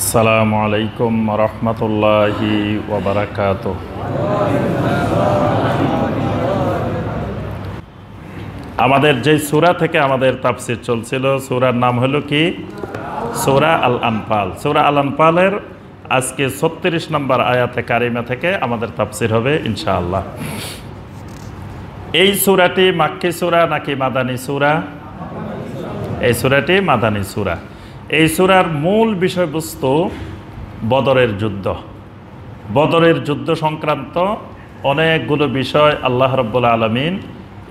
আসসালামু আলাইকুম রহমতুল্লাহি ওবরাকাত আমাদের যে সুরা থেকে আমাদের তাফসির চলছিল, সুরার নাম হলো কি? সুরা আল আনপাল সুরা আল আনপালের আজকে ছত্রিশ নম্বর আয়াতে কারিমা থেকে আমাদের তাফসির হবে, ইনশাআল্লাহ। এই সুরাটি মাক্কি সুরা নাকি মাদানী সুরা? এই সুরাটি মাদানী সুরা। এই সুরার মূল বিষয়বস্তু বদরের যুদ্ধ। বদরের যুদ্ধ সংক্রান্ত অনেকগুলো বিষয় আল্লাহ রব্বুল আলমিন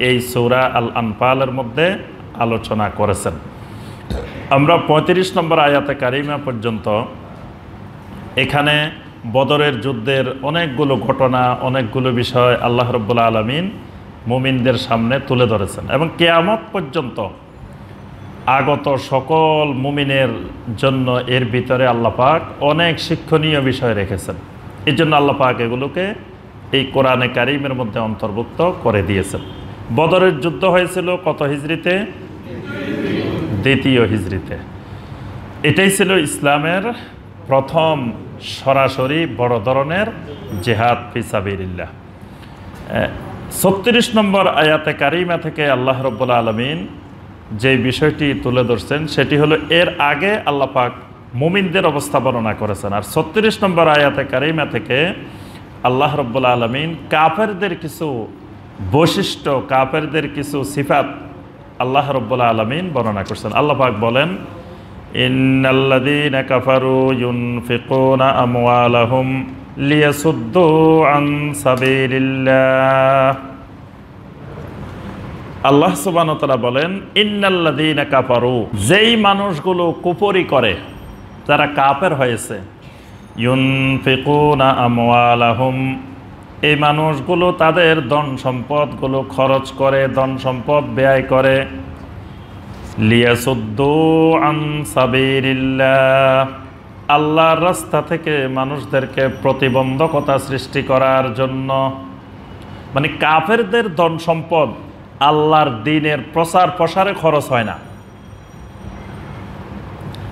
এই সৌরা আল আনপালের মধ্যে আলোচনা করেছেন। আমরা পঁয়ত্রিশ নম্বর আয়াতে কারিমা পর্যন্ত এখানে বদরের যুদ্ধের অনেকগুলো ঘটনা, অনেকগুলো বিষয় আল্লাহ রব্বুল আলমিন মুমিনদের সামনে তুলে ধরেছেন এবং কেয়ামত পর্যন্ত আগত সকল মুমিনের জন্য এর ভিতরে আল্লাপাক অনেক শিক্ষণীয় বিষয় রেখেছেন। এই জন্য আল্লাপাক এগুলোকে এই কোরআনে কারিমের মধ্যে অন্তর্ভুক্ত করে দিয়েছেন। বদরের যুদ্ধ হয়েছিল কত হিজড়িতে? দ্বিতীয় হিজড়িতে। এটাই ছিল ইসলামের প্রথম সরাসরি বড় ধরনের জেহাদ ফিসাবিল্লাহ ছত্রিশ নম্বর আয়াতে কারিমা থেকে আল্লাহ রব্বুল্লা আলমিন যে বিষয়টি তুলে ধরছেন, সেটি হলো এর আগে আল্লাহ পাক মুমিনদের অবস্থা বর্ণনা করেছেন। আর ছত্রিশ নম্বর আয়াতে কারিমা থেকে আল্লাহ রব্বুল্লা আলমিন কাফেরদের কিছু বৈশিষ্ট্য, কাফেরদের কিছু সিফাত আল্লাহ রব্বুল্লা আলমিন বর্ণনা করছেন। আল্লাহ পাক বলেন, ইন্নাল্লাযীনা কাফারু লিয়াসুদ্দু আন আল্লাহ সুবানতলা বলেন ইন্নাল্লাদিনা কাপারু যেই মানুষগুলো কুপরি করে তারা কাপের হয়েছে এই মানুষগুলো তাদের ধন সম্পদগুলো খরচ করে, ধন সম্পদ ব্যয় করে আল্লাহর রাস্তা থেকে মানুষদেরকে প্রতিবন্ধকতা সৃষ্টি করার জন্য মানে কাফেরদের ধন সম্পদ আল্লাহর দিনের প্রচার প্রসারে খরচ হয় না।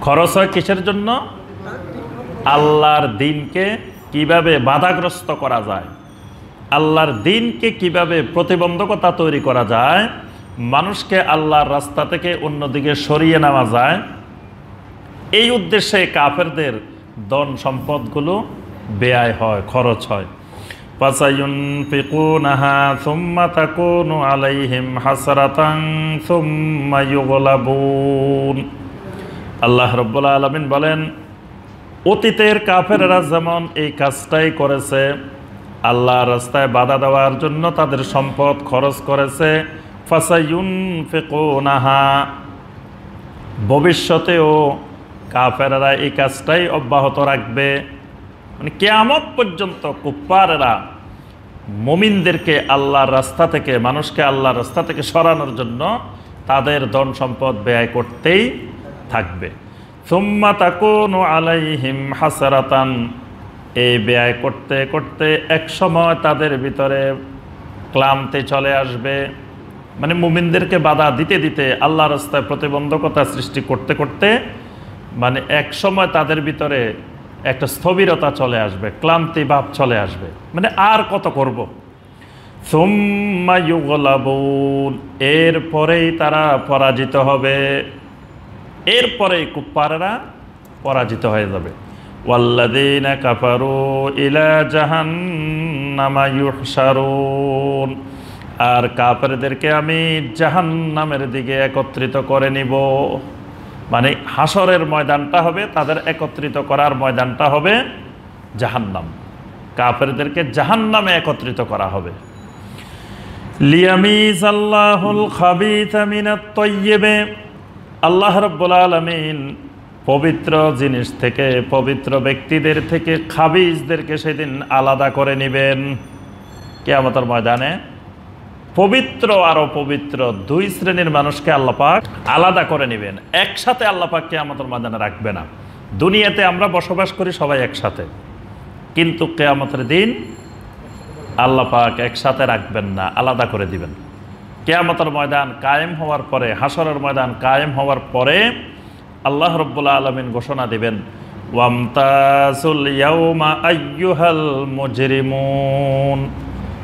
খরচ হয় কিসের জন্য? আল্লাহর দিনকে কীভাবে বাধাগ্রস্ত করা যায়, আল্লাহর দিনকে কীভাবে প্রতিবন্ধকতা তৈরি করা যায়, মানুষকে আল্লাহর রাস্তা থেকে অন্যদিকে সরিয়ে নেওয়া যায়, এই উদ্দেশ্যে কাফেরদের ধন সম্পদগুলো ব্যয় হয়, খরচ হয়। فسينفقونها ثم تكون عليهم حسرة ثم يغلبون আল্লাহ রব্বুল আলমিন বলেন অতীতের কাফেরা যেমন এই কাজটাই করেছে আল্লাহ রাস্তায় বাধা দেওয়ার জন্য তাদের সম্পদ খরচ করেছে ফাসাইউন ফেকোনাহা ভবিষ্যতেও কাফেরা এই কাজটাই অব্যাহত রাখবে মানে কেয়ামত পর্যন্ত কুপ্পারেরা মমিনদেরকে আল্লাহর রাস্তা থেকে, মানুষকে আল্লাহর রাস্তা থেকে সরানোর জন্য তাদের ধন সম্পদ ব্যয় করতেই থাকবে। সুম্মা তাকুন আলাইহিম হাসারাতান, এই ব্যয় করতে করতে এক সময় তাদের ভিতরে ক্লান্তি চলে আসবে। মানে মুমিনদেরকে বাধা দিতে দিতে আল্লাহ রাস্তায় প্রতিবন্ধকতা সৃষ্টি করতে করতে মানে এক সময় তাদের ভিতরে একটা স্থবিরতা চলে আসবে, ক্লান্তি ভাব চলে আসবে। মানে আর কত করব? এরপরেই তারা পরাজিত হবে। এরপরেই কুপ্পারেরা পরাজিত হয়ে যাবে। ওয়াল্লাদিনা কাফারু ইলা জাহান্নামা ইউহশারুন, আর কাফেরদেরকে আমি জাহান্নামের দিকে একত্রিত করে নিব। মানে হাসরের ময়দানটা হবে, তাদের একত্রিত করার ময়দানটা হবে জাহান্নাম। কাফেরদেরকে জাহান্নামে একত্রিত করা হবে। লিয়ামিজ আল্লাহুল আল্লাহ রব্বুল আলমিন পবিত্র জিনিস থেকে, পবিত্র ব্যক্তিদের থেকে, খাবিজদেরকে সেদিন আলাদা করে নেবেন। কেয়ামতের ময়দানে পবিত্র আর অপবিত্র দুই শ্রেণির মানুষকে আল্লাপাক আলাদা করে নেবেন। একসাথে আল্লাপাককে আমাদের মাদানে রাখবে না। দুনিয়াতে আমরা বসবাস করি সবাই একসাথে। কিন্তু কেয়ামতের দিন আল্লাপাক একসাথে রাখবেন না, আলাদা করে দিবেন। কেয়ামতের ময়দান কায়েম হওয়ার পরে হাসরের ময়দান কায়েম হওয়ার পরে আল্লাহ রব্বুল্লা আলমিন ঘোষণা দিবেন, ওয়ামতাসুল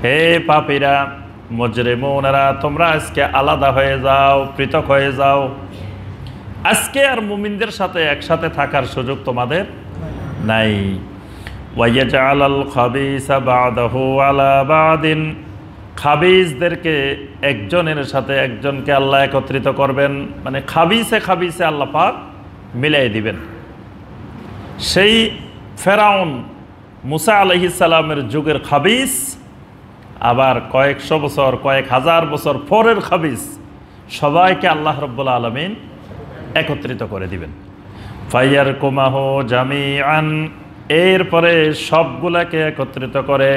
হে পাপীরা মুজরিমুনেরা তোমরা আজকে আলাদা হয়ে যাও, পৃথক হয়ে যাও। আজকে আর মুমিনদের সাথে একসাথে থাকার সুযোগ তোমাদের নাই। খাবিজদেরকে একজনের সাথে একজনকে আল্লাহ একত্রিত করবেন মানে খাবিসে খাবিসে আল্লাহ পাক মিলাই দিবেন। সেই ফেরাউন মুসা আলহিসাল্লামের যুগের খাবিস আবার কয়েকশো বছর, কয়েক হাজার বছর পরের খাবিস সবাইকে আল্লাহ রব্বুল্লা আলমিন একত্রিত করে দিবেন। ফাইয়ার কুমাহ জামি আন এরপরে সবগুলাকে একত্রিত করে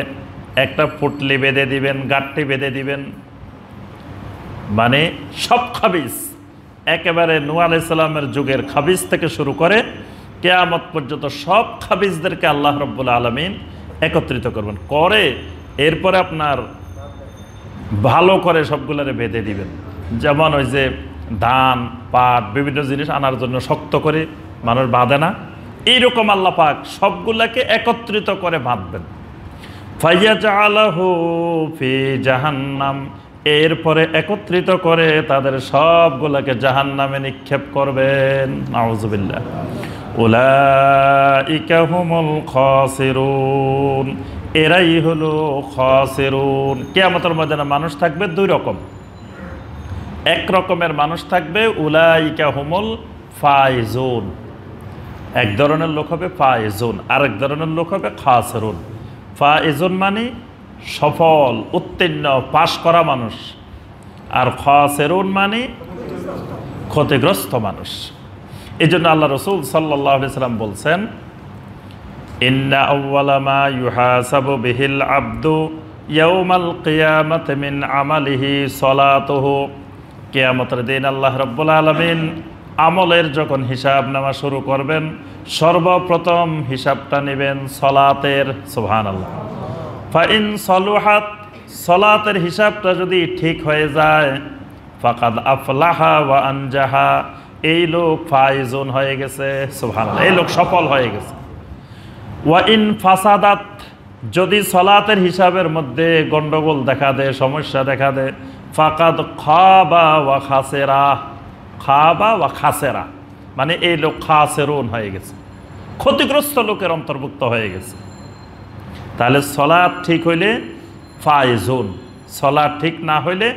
একটা পুটলি বেঁধে দিবেন গাঠটি বেঁধে দিবেন। মানে সব খাবিস একেবারে নু আলাইসাল্লামের যুগের খাবিজ থেকে শুরু করে কেয়ামত পর্যন্ত সব খাবিজদেরকে আল্লাহ রব্বুল আলমিন একত্রিত করবেন। করে এরপরে আপনার ভালো করে সবগুলারে বেঁধে দিবেন। যেমন ওই যে ধান, পাট, বিভিন্ন জিনিস আনার জন্য শক্ত করে মানুষ বাঁধে না। এইরকম আল্লাহ পাক সবগুলাকে একত্রিত করে বাঁধবেন। জাহান্নাম। এরপরে একত্রিত করে তাদের সবগুলোকে জাহান্নামে নিক্ষেপ করবেন। নাউজুবিল্লাহ। উলাইকা হুমুল খাসিরুন। এরাই হলো খাসিরুন। কিয়ামতের ময়দানে মানুষ থাকবে দুই রকম। এক রকমের মানুষ থাকবে, উলাইকা হুমুল ফাইজুন। এক ধরনের লোক হবে ফাইজুন, আরেক ধরনের লোক হবে খাসরুন। ফাইজুন মানে সফল, উত্তীর্ণ, পাশ করা মানুষ। আর খাসেরুন মানে ক্ষতিগ্রস্ত মানুষ। এই জন্য আল্লাহ রসুল সাল্লাহ সাল্লাম বলছেন ইউহাসাবু বিহিল আব্দু আমালিহি কিয়ামতের দিন আল্লাহ রব্বুল আলমিন আমলের যখন হিসাব নেওয়া শুরু করবেন, সর্বপ্রথম হিসাবটা নেবেন সলাতের সুবহান আল্লাহ ফাইন সলুহাত, সলাতের হিসাবটা যদি ঠিক হয়ে যায়, ফাকাদ আফলাহা ওয়া আনজাহা, এই লোক ফাইজুন হয়ে গেছে সোহান এই লোক সফল হয়ে গেছে। ওয়া ইন ফাসাদাত, যদি সলাতের হিসাবের মধ্যে গন্ডগোল দেখা দেয়, সমস্যা দেখা দেয়, ফাকাদ খাবা ওয়া খাসেরা, খাবা ওয়া খাসেরা মানে এই লোক খাসেরুন হয়ে গেছে, ক্ষতিগ্রস্ত লোকের অন্তর্ভুক্ত হয়ে গেছে। তাহলে সলাদ ঠিক হইলে ফাইজুন সলাদ ঠিক না হইলে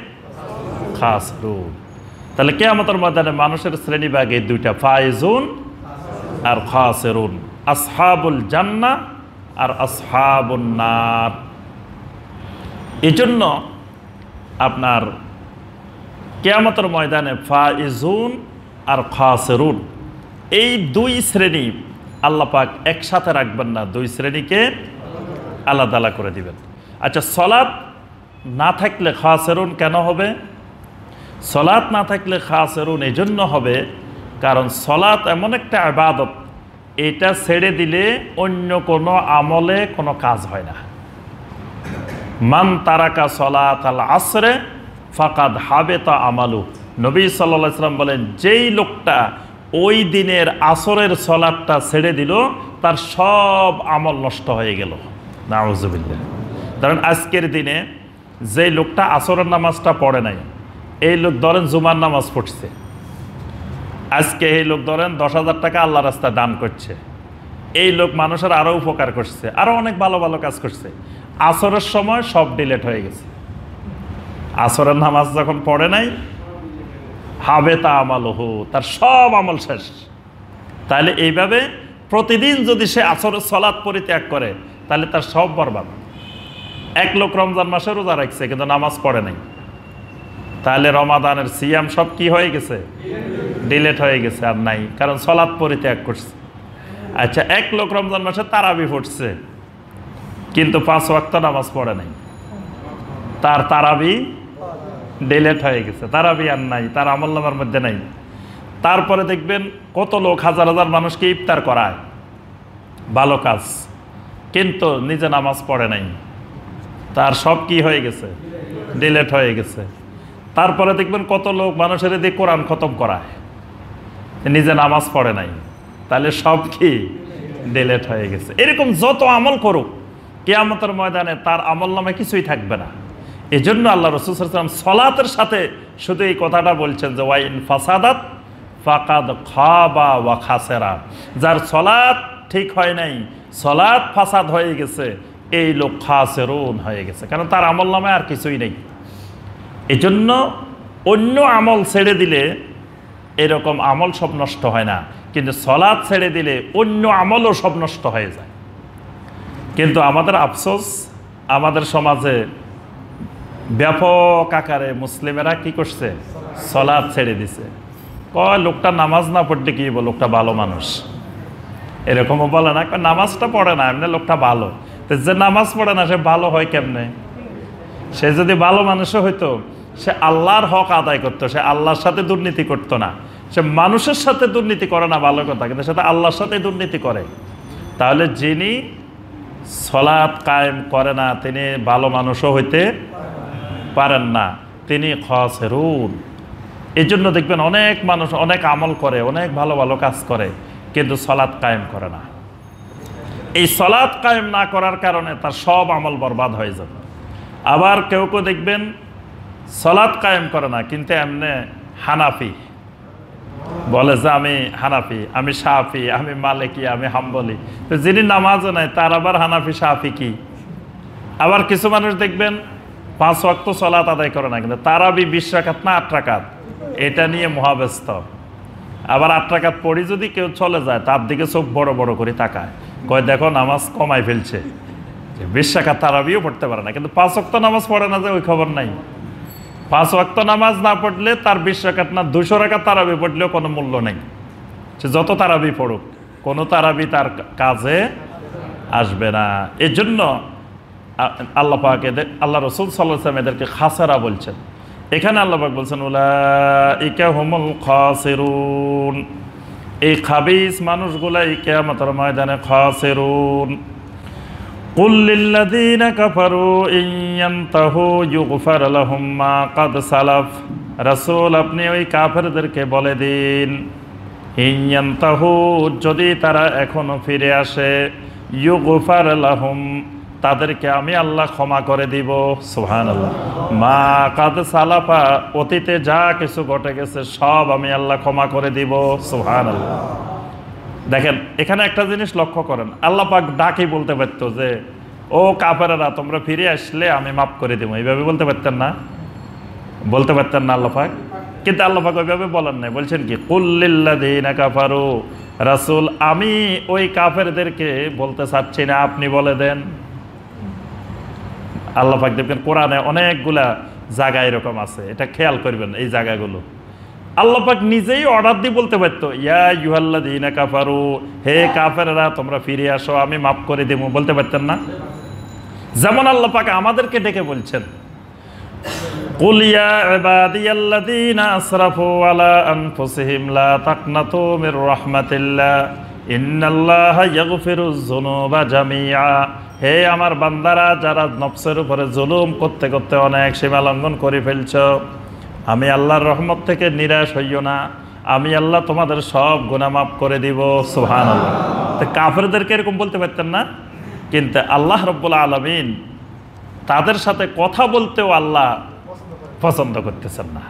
খাসরুন। তাহলে কেয়ামতের ময়দানে মানুষের শ্রেণীভাগ এই দুইটা ফাইজুন আর খাসেরুন। আসহাবুল জান্না আর আসহাবুন নার। এই জন্য আপনার কেয়ামতের ময়দানে ফাইজুন আর খাসেরুন। এই দুই শ্রেণি আল্লাপাক একসাথে রাখবেন না, দুই শ্রেণীকে আলাদা আলাদা করে দিবেন। আচ্ছা সলাৎ না থাকলে খাসেরুন কেন হবে? সলাৎ না থাকলে খাসেরুন এই জন্য হবে কারণ সলাৎ এমন একটা আবাদত এটা ছেড়ে দিলে অন্য কোনো আমলে কোনো কাজ হয় না। মান তারাকা সলাত আল আসরে ফাকাদ হাবে তা আমালু। নবী সাল্লাহ সাল্লাম বলেন, যেই লোকটা ওই দিনের আসরের সলাদটা ছেড়ে দিল, তার সব আমল নষ্ট হয়ে গেল। নাউজুবিল্লা ধরেন আজকের দিনে যে লোকটা আসরের নামাজটা পড়ে নাই, এই লোক ধরেন জুমার নামাজ পড়ছে আজকে এই লোক ধরেন দশ হাজার টাকা আল্লাহ রাস্তায় দান করছে। এই লোক মানুষের আরও উপকার করছে আরও অনেক ভালো ভালো কাজ করছে। আসরের সময় সব ডিলেট হয়ে গেছে। আসরের নামাজ যখন পড়ে নাই, হাবে তা আমল হো তার সব আমল শেষ। তাহলে এইভাবে প্রতিদিন যদি সে আসরের সলাৎ পরিত্যাগ করে, তাহলে তার সব বরবাদ। এক লোক রমজান মাসে রোজা রাখছে, কিন্তু নামাজ পড়ে নাই। তাহলে রমাদানের সিয়াম সব কি হয়ে গেছে? ডিলেট হয়ে গেছে আর নাই, কারণ সলাৎ পরিত্যাগ করছে। আচ্ছা এক লোক রমজান মাসে তারাবি পড়ছে, কিন্তু পাঁচ ওয়াক্ত নামাজ পড়ে নাই। তার তারাবি ডিলেট হয়ে গেছে, তারাবি আর নাই, তার আমল নামার মধ্যে নাই। তারপরে দেখবেন কত লোক, হাজার হাজার মানুষকে ইফতার করায়। ভালো কাজ, কিন্তু নিজে নামাজ পড়ে নাই। তার সব কি হয়ে গেছে? ডিলেট হয়ে গেছে। তারপরে দেখবেন কত লোক মানুষের দিয়ে কোরআন খতম করায়। নিজে নামাজ পড়ে নাই। তাহলে সব কি ডিলেট হয়ে গেছে। এরকম যত আমল করুক, কেয়ামতের ময়দানে তার আমল নামে কিছুই থাকবে না। এই জন্য আল্লাহ রসুলাম সলাতের সাথে শুধু এই কথাটা বলছেন যে, ওয়াইন ফাসাদাত ফাকাদ খাবা ওয়া খাসেরা। যার সলাৎ ঠিক হয় নাই সলাৎ ফাসাদ হয়ে গেছে, এই লোক খাসেরুন হয়ে গেছে। কারণ তার আমল নামে আর কিছুই নেই। এজন্য অন্য আমল ছেড়ে দিলে এরকম আমল সব নষ্ট হয় না। কিন্তু সলাদ ছেড়ে দিলে অন্য আমলও সব নষ্ট হয়ে যায়। কিন্তু আমাদের আফসোস, আমাদের সমাজে ব্যাপক আকারে মুসলিমেরা কি করছে? সলাদ ছেড়ে দিছে। কয়, লোকটা নামাজ না পড়লে কি বল লোকটা ভালো মানুষ। এরকমও বলে না নামাজটা পড়ে না, এমনি লোকটা ভালো। তো যে নামাজ পড়ে না, সে ভালো হয় কেমনে? সে যদি ভালো মানুষও হইতো, সে আল্লাহর হক আদায় করতো, সে আল্লাহর সাথে দুর্নীতি করতো না। সে মানুষের সাথে দুর্নীতি করে না, ভালো কথা, কিন্তু সেটা আল্লাহর সাথে দুর্নীতি করে। তাহলে যিনি সলাৎ কায়েম করে না, তিনি ভালো মানুষও হইতে পারেন না, তিনি খসেরুন। এই জন্য দেখবেন অনেক মানুষ অনেক আমল করে, অনেক ভালো ভালো কাজ করে, কিন্তু সলাৎ কায়েম করে না। এই সলাৎ কায়েম না করার কারণে তার সব আমল বরবাদ হয়ে যাবে। আবার কেউ কেউ দেখবেন সলাৎ কায়েম করে না, কিন্তু এমনি হানাফি বলে যে আমি হানাফি, আমি সাফি আমি মালিকি, আমি হাম্বলি। তো যিনি নামাজও নাই, তার আবার হানাফি সাফি কি? আবার কিছু মানুষ দেখবেন পাঁচ ওয়াক্ত সলাৎ আদায় করে না, কিন্তু তারাবি বিশ রাকাত না আট রাকাত, এটা নিয়ে মহাব্যস্ত। আবার আট রাকাত পড়ি যদি কেউ চলে যায়, তার দিকে চোখ বড় বড় করে তাকায়। কয়, দেখো, নামাজ কমাই ফেলছে। বিশ রাকাত তারাবিও পড়তে পারে না, কিন্তু পাঁচ ওয়াক্ত নামাজ পড়ে না যে ওই খবর নাই। পাঁচ ওয়াক্ত নামাজ না পড়লে তার বিশ রাকাত না, দুশো রাকাত তারাবি পড়লেও কোনো মূল্য নেই। সে যত তারাবি পড়ুক, কোনো তারাবি তার কাজে আসবে না। এর জন্য আল্লাহ পাক আল্লাহ রসুল সাল্লাম এদেরকে খাসারা বলছেন। এখানে আল্লাহ পাক বলছেন ইকা হুমুল খাসিরুন। এই খাবিস মানুষগুলা এই কেয়ামতের ময়দানে খাসিরুন। قل للذين كفروا إن ينتهوا يغفر لهم ما قد سلف রাসূল আপনি ওই কাফেরদেরকে বলে দিন ইয়ন্তাহু যদি তারা এখনো ফিরে আসে ইউগফার লাহুম তাদেরকে আমি আল্লাহ ক্ষমা করে দিব সুহান আল্লাহ মা কাদ সালাফা অতীতে যা কিছু ঘটে গেছে সব আমি আল্লাহ ক্ষমা করে দিব সুহান আল্লাহ দেখেন, এখানে একটা জিনিস লক্ষ্য করেন। আল্লাহ পাক ডাকি বলতে পারতো যে, ও কাপেরা তোমরা ফিরে আসলে আমি মাফ করে দেবো। এইভাবে বলতে পারতেন না? বলতে পারতেন না আল্লাহ পাক? কিন্তু আল্লাহ পাক ওইভাবে বলেন নাই। বলছেন কি কুল্লিল্লাদিনা কাফারু। রাসূল, আমি ওই কাফেরদেরকে বলতে চাচ্ছি না, আপনি বলে দেন। আল্লাহ পাক দেখবেন, কোরআনে অনেকগুলা জায়গা এরকম আছে। এটা খেয়াল করবেন, এই জায়গাগুলো। আল্লাপাক নিজেই অর্ডার দিয়ে বলতে পারতো, ইয়া ইউহাল্লা দিনা কাফারু, হে কাফেরা তোমরা ফিরে আসো, আমি মাফ করে দেবো। বলতে পারতেন না? যেমন আল্লাপাক আমাদেরকে ডেকে বলছেন ইন্নাল্লাহ হে আমার বান্দারা, যারা নফসের উপরে জুলুম করতে করতে অনেক সীমা লঙ্ঘন করে ফেলছ আমি আল্লাহর রহমত থেকে নিরাশ হইও না। আমি আল্লাহ তোমাদের সব মাফ করে দিব। সুহান তো কাফেরদেরকে এরকম বলতে পারতেন না? কিন্তু আল্লাহ রব্বুল আলমিন তাদের সাথে কথা বলতেও আল্লাহ পছন্দ করতেছেন না।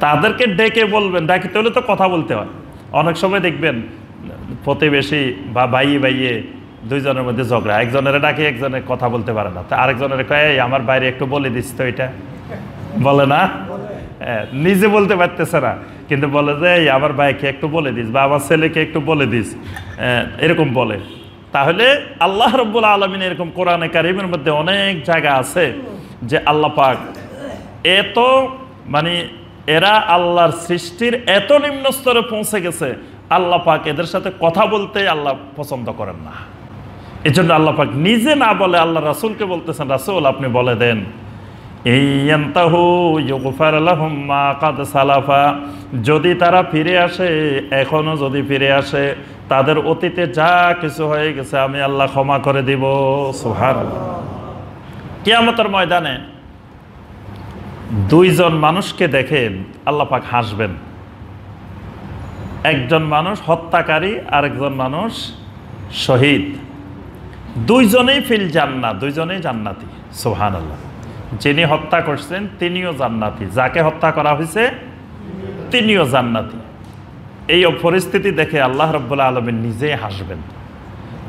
তাদেরকে ডেকে বলবেন ডাকিতে হলে তো কথা বলতে হয়। অনেক সময় দেখবেন প্রতিবেশী বা ভাইয়ে ভাইয়ে দুইজনের মধ্যে ঝগড়া। একজনের ডাকে একজনের কথা বলতে পারে না। তা আরেকজনের কয় "এই, আমার বাইরে একটু বলে দিস তো এটা। বলে না? নিজে বলতে পারতেছে না। কিন্তু বলে যে আমার ভাইকে একটু বলে দিস বা আমার ছেলেকে একটু বলে দিস। হ্যাঁ, এরকম বলে। তাহলে আল্লাহ রব্বুল আলমিন এরকম কোরআনে কারিমের মধ্যে অনেক জায়গা আছে যে আল্লাহ পাক এত মানে এরা আল্লাহর সৃষ্টির এত নিম্ন স্তরে পৌঁছে গেছে আল্লাহ পাক এদের সাথে কথা বলতে আল্লাহ পছন্দ করেন না। এই জন্য আল্লাহ পাক নিজে না বলে আল্লাহ রাসুলকে বলতেছেন রাসুল আপনি বলে দেন। সালাফা। যদি তারা ফিরে আসে, এখনও যদি ফিরে আসে, তাদের অতীতে যা কিছু হয়ে গেছে, আমি আল্লাহ ক্ষমা করে দিব। সুহান কিয়ামতের ময়দানে দুইজন মানুষকে দেখে আল্লাহ পাক হাসবেন। একজন মানুষ হত্যাকারী, আরেকজন মানুষ শহীদ। দুইজনেই ফিল জান্নাত, দুইজনেই জান্নাতি। সোহান আল্লাহ যিনি হত্যা করছেন, তিনিও জান্নাতি। যাকে হত্যা করা হয়েছে, তিনিও জান্নাতি। এই পরিস্থিতি দেখে আল্লাহ রব্বুল্লাহ আলমিন নিজেই হাসবেন।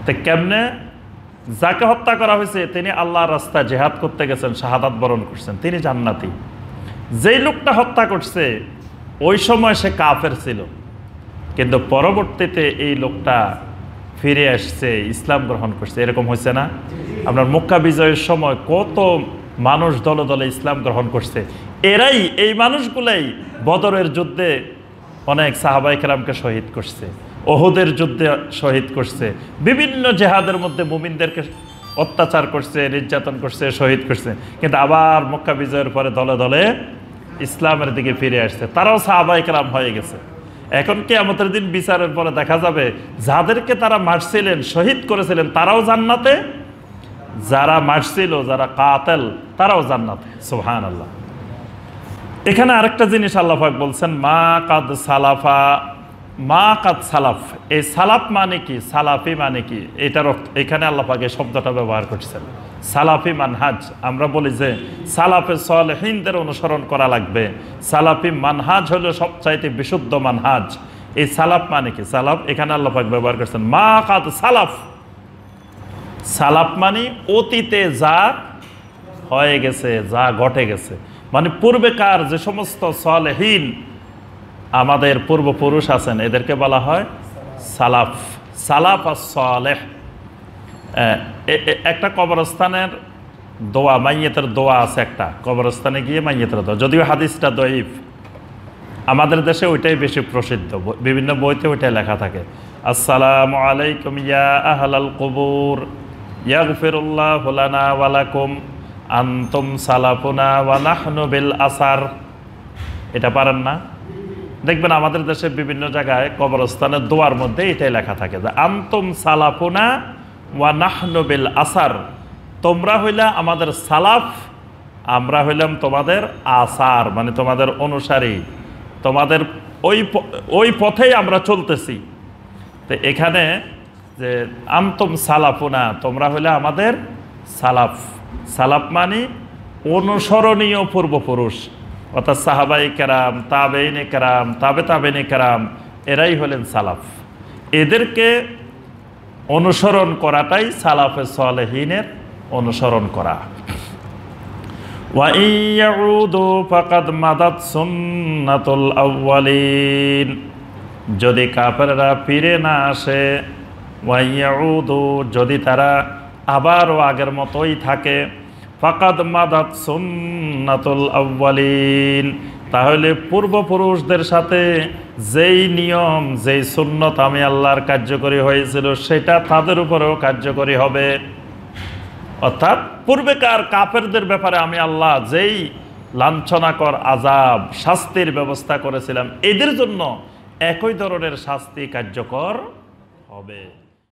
তো কেমনে? যাকে হত্যা করা হয়েছে, তিনি আল্লাহর রাস্তায় জেহাদ করতে গেছেন, শাহাদাত বরণ করছেন, তিনি জান্নাতি। যেই লোকটা হত্যা করছে, ওই সময় সে কাফের ছিল। কিন্তু পরবর্তীতে এই লোকটা ফিরে আসছে, ইসলাম গ্রহণ করছে। এরকম হয়েছে না? আপনার মক্কা বিজয়ের সময় কত মানুষ দলে দলে ইসলাম গ্রহণ করছে। এরাই এই মানুষগুলাই বদরের যুদ্ধে অনেক সাহাবাই কেরামকে শহীদ করছে, ওহুদের যুদ্ধে শহীদ করছে, বিভিন্ন জেহাদের মধ্যে মুমিনদেরকে অত্যাচার করছে, নির্যাতন করছে, শহীদ করছে। কিন্তু আবার মক্কা বিজয়ের পরে দলে দলে ইসলামের দিকে ফিরে আসছে। তারাও সাহাবাই কেরাম হয়ে গেছে। এখন কি আমাদের দিন বিচারের পরে দেখা যাবে, যাদেরকে তারা মারছিলেন, শহীদ করেছিলেন, তারাও জান্নাতে যারা মারছিল যারা কাতেল, তারাও জান্নাতে। সোহান আল্লাহ এখানে আরেকটা জিনিস আল্লাহাক বলছেন, মা কাদ সালাফা, মা কাদ সালাফ। এই সালাফ মানে কি? সালাফি মানে কি? এটার এখানে আল্লাহাক এই শব্দটা ব্যবহার করছেন। সালাফি মানহাজ। আমরা বলি যে, সালাফে সলহিনদের অনুসরণ করা লাগবে। সালাফি মানহাজ হলো সবচাইতে বিশুদ্ধ মানহাজ। এই সালাফ মানে কি? সালাফ এখানে আল্লাহাক ব্যবহার করছেন, মা কাদ সালাফ। সালাফ মানে অতীতে যা হয়ে গেছে, যা ঘটে গেছে। মানে পূর্বেকার যে সমস্ত সলহীন আমাদের পূর্বপুরুষ আছেন, এদেরকে বলা হয় সালাফ। সালাফ আর সলেহ। একটা কবরস্থানের দোয়া, মাইয়েতের দোয়া আছে একটা। কবরস্থানে গিয়ে মাইয়েতের দোয়া। যদিও হাদিসটা দইফ আমাদের দেশে ওইটাই বেশি প্রসিদ্ধ। বিভিন্ন বইতে ওইটাই লেখা থাকে। আসসালামু আলাইকুম ইয়া আহলাল কবুর। ইয়াগফিরুল্লাহ ওয়ালাকুম আনতুম সালাফুনা ওয়া নাহনু আসার। এটা পারেন না? দেখবেন আমাদের দেশে বিভিন্ন জায়গায় কবরস্থানের দোয়ার মধ্যে এটাই লেখা থাকে যে, আন্তম সালাফুনা ওয়া নাহনু আসার। তোমরা হইলা আমাদের সালাফ, আমরা হইলাম তোমাদের আসার মানে তোমাদের অনুসারী। তোমাদের ওই ওই পথেই আমরা চলতেছি। তো এখানে যে আমতম সালাফুনা, তোমরা হলে আমাদের সালাফ। সালাফ মানে অনুসরণীয় পূর্বপুরুষ। অর্থাৎ সাহাবাই কেরাম, তাবেইনে কেরাম, তাবে তাবেনে কেরাম, এরাই হলেন সালাফ। এদেরকে অনুসরণ করাটাই সালাফে সালেহীনের অনুসরণ করা। যদি কাপেরা ফিরে না আসে ওয়াইয়াউদু, যদি তারা আবারও আগের মতোই থাকে, ফাকাদ মাদাত সুন্নাতুল আউ্বালিন তাহলে পূর্বপুরুষদের সাথে যেই নিয়ম, যেই সুন্নত আমি আল্লাহর কার্যকরী হয়েছিল, সেটা তাদের উপরেও কার্যকরী হবে। অর্থাৎ পূর্বেকার কাফেরদের ব্যাপারে আমি আল্লাহ যেই লাঞ্ছনাকর আজাব শাস্তির ব্যবস্থা করেছিলাম, এদের জন্য একই ধরনের শাস্তি কার্যকর হবে।